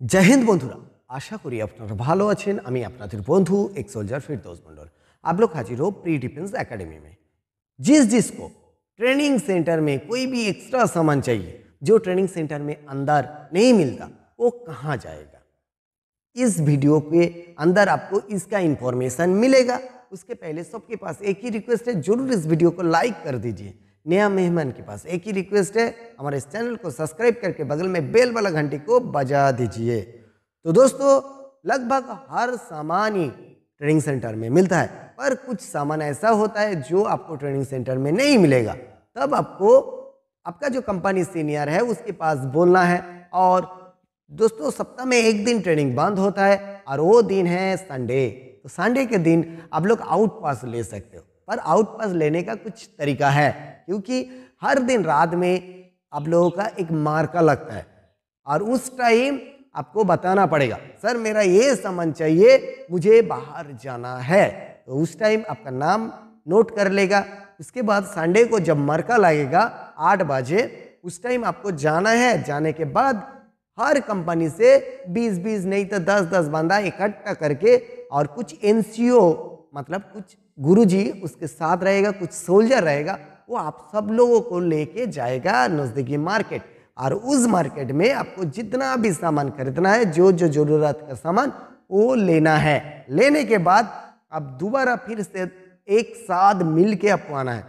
জয় হিন্দ বন্ধুরা আশা করি আপনারা ভালো আছেন আমি আপনাদের বন্ধু एक सोल्जर फिरदौस मंडल आप लोग हाजिर हो प्री डिफेंस एकेडमी में जिस जिसको ट्रेनिंग सेंटर में कोई भी एक्स्ट्रा सामान चाहिए जो ट्रेनिंग सेंटर में अंदर नहीं मिलता वो कहाँ जाएगा इस वीडियो के अंदर आपको इसका इंफॉर्मेशन मिलेगा उसके पहले सबके पास एक ही रिक्वेस्ट है जरूर इस वीडियो को लाइक कर दीजिए नया मेहमान के पास। एक ही रिक्वेस्ट है, हमारे इस चैनल को सब्सक्राइब करके बगल में बेल वाला घंटी को बजा दीजिए। तो दोस्तों, लगभग हर सामान ही ट्रेनिंग सेंटर में मिलता है, पर कुछ सामान ऐसा होता है जो आपको ट्रेनिंग सेंटर में नहीं मिलेगा। तब आपको, आपका जो कंपनी सीनियर है, उसके पास बोलना है और दोस्तों, सप्ताह में एक दिन ट्रेनिंग बंद होता है और वो दिन है संडे। तो संडे के दिन आप लोग आउट पास ले सकते हो। पर आउट पास लेने का कुछ तरीका है, क्योंकि हर दिन रात में आप लोगों का एक मार्का लगता है और उस टाइम आपको बताना पड़ेगा, सर, मेरा ये सामान चाहिए, मुझे बाहर जाना है। तो उस टाइम आपका नाम नोट कर लेगा। उसके बाद संडे को जब मरका लगेगा, आठ बजे, उस टाइम आपको जाना है। जाने के बाद हर कंपनी से 20-20 नहीं तो 10-10 बंदा इकट्ठा करके और कुछ एनसीओ मतलब कुछ गुरुजी उसके साथ रहेगा कुछ सोल्जर रहेगा वो आप सब लोगों को लेके जाएगा नज़दीकी मार्केट। और उस मार्केट में आपको जितना भी सामान खरीदना है जो जो ज़रूरत का सामान वो लेना है। लेने के बाद आप दोबारा फिर से एक साथ मिल के आपको आना है।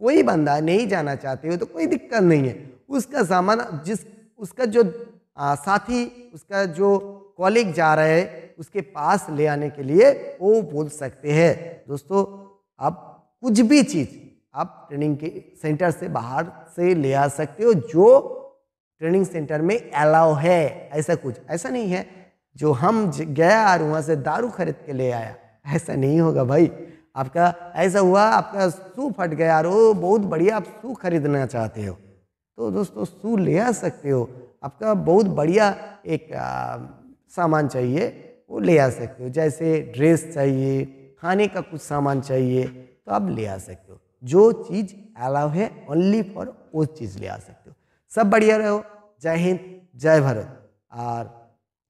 कोई बंदा नहीं जाना चाहते हो तो कोई दिक्कत नहीं है। उसका सामान जिस उसका जो आ, साथी उसका जो कॉलिग जा रहा है उसके पास ले आने के लिए वो बोल सकते हैं। दोस्तों आप कुछ भी चीज़ आप ट्रेनिंग के सेंटर से बाहर से ले आ सकते हो जो ट्रेनिंग सेंटर में अलाउ है ऐसा कुछ। ऐसा नहीं है जो हम गया और वहाँ से दारू खरीद के ले आया। ऐसा नहीं होगा भाई। आपका ऐसा हुआ आपका सू फट गया और बहुत बढ़िया आप सू खरीदना चाहते हो। तो दोस्तों सू ले आ सकते हो। आपका बहुत बढ़िया एक आ, सामान चाहिए। वो ले आ सकते हो। जैसे ड्रेस चाहिए, खाने का कुछ सामान चाहिए तो आप ले आ सकते हो। जो चीज़ अलाव है ओनली फॉर वो चीज़ ले आ सकते हो। सब बढ़िया रहो। जय हिंद, जय भारत। और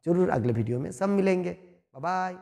ज़रूर अगले वीडियो में सब मिलेंगे। बाय